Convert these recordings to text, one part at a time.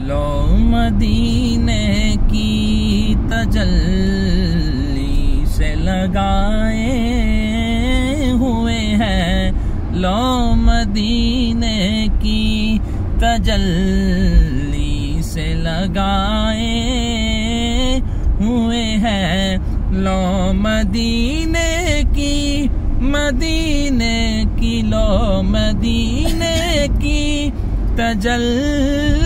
لو مدینے کی تجلی سے لگائے ہوئے ہیں، لو مدینے کی تجلی سے لگائے ہوئے ہیں۔ لو مدینے کی مدینے کی، لو مدینے کی تجلی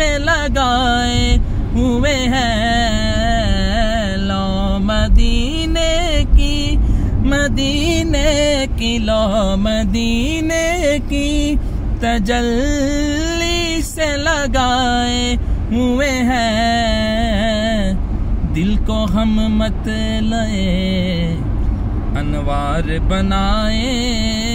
سے لگائے ہوئے ہیں۔ لو مدینے کی مدینے کی، لو مدینے کی تجلی سے لگائے ہوئے ہیں۔ دل کو ہم مت لیے، انوار بنائے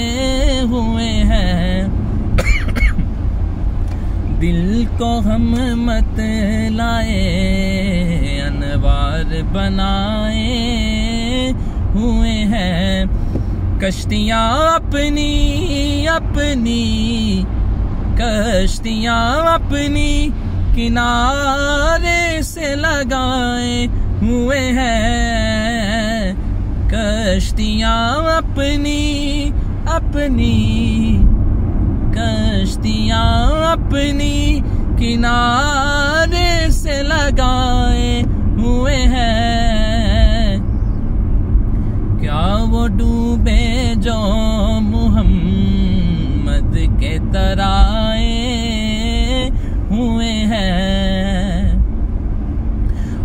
دل کو ہم مت لائے، انوار بنائے ہوئے ہیں۔ کشتیاں اپنی اپنی، کشتیاں اپنی کنارے سے لگائے ہوئے ہیں۔ کشتیاں اپنی اپنی کشتیاں اپنی کنارے سے لگائے ہوئے ہیں۔ کیا وہ ڈوبے جو محمد کے ترائے ہوئے ہیں؟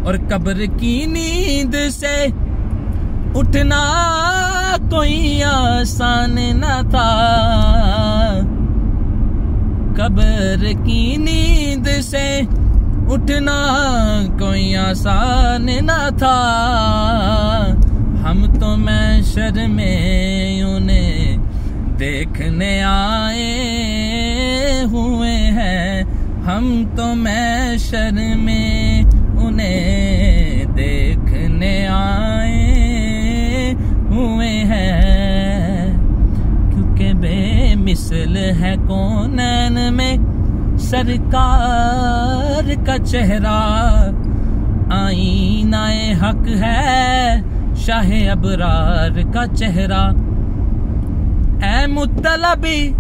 اور قبر کی نیند سے اٹھنا کوئی آسان نہ تھا۔ قبر کی نیند سے اٹھنا کوئی آسان نہ تھا۔ ہم تو محشر میں انہیں دیکھنے آئے ہوئے ہیں۔ ہم تو محشر میں انہیں دیکھنے آئے ہے کونین میں سرکار کا چہرہ؟ آئینہ حق ہے شاہ ابرار کا چہرہ۔ اے مطلبی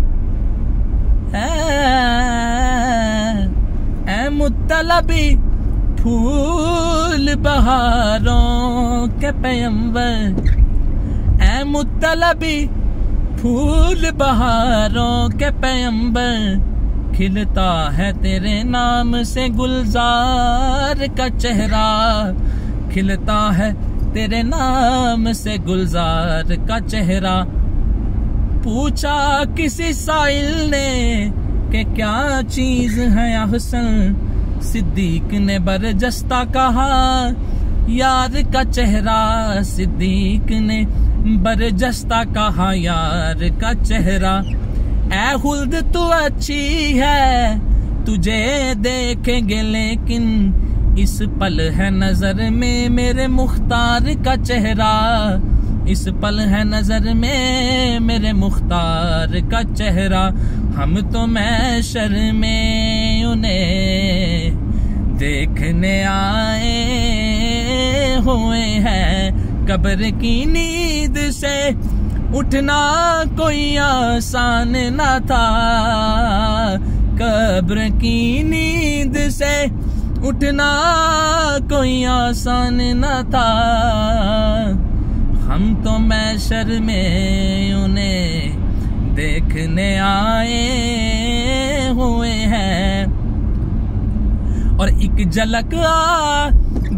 اے مطلبی پھول بہاروں کے پیمبر۔ اے مطلبی پھول بہاروں کے پیمبر کھلتا ہے تیرے نام سے گلزار کا چہرہ کھلتا ہے تیرے نام سے گلزار کا چہرہ پوچھا کسی سائل نے کہ کیا چیز ہے احسن؟ صدیق نے برجستہ کہا، یار کا چہرہ، صدیق نے برجستہ کہا یار کا چہرہ؟ اے خلد تو اچھی ہے، تجھے دیکھیں گے لیکن اس پل ہے نظر میں میرے مختار کا چہرہ۔ اس پل ہے نظر میں میرے مختار کا چہرہ۔ ہم تو محشر میں انہیں دیکھنے آئے ہوئے ہیں۔ قبر کی نیند سے اٹھنا کوئی آسان نہ تھا۔ قبر کی نیند سے اٹھنا کوئی آسان نہ تھا۔ ہم تو محشر میں انہیں دیکھنے آئے ہوئے ہیں۔ ایک جھلک آ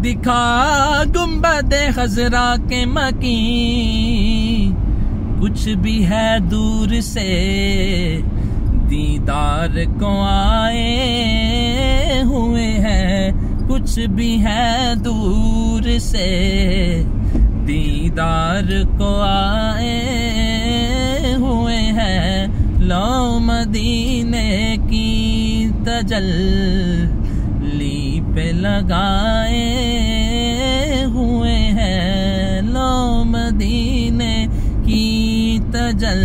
دکھا، گنبد خزرا کے مکین کچھ بھی ہے دور سے، دیدار کو آئے ہوئے ہیں۔ کچھ بھی ہے دور سے، دیدار کو آئے ہوئے ہیں۔ لو مدینے کی تجل۔ کلی پہ لگائے ہوئے ہیں۔ لو مدینے کی تجل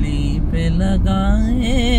لی پہ لگائے